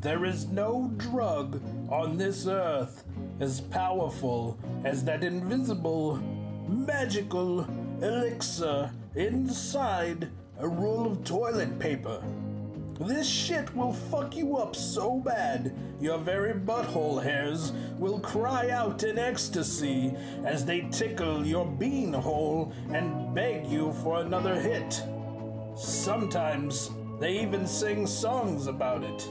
There is no drug on this earth as powerful as that invisible, magical elixir inside a roll of toilet paper. This shit will fuck you up so bad, your very butthole hairs will cry out in ecstasy as they tickle your bean hole and beg you for another hit. Sometimes they even sing songs about it.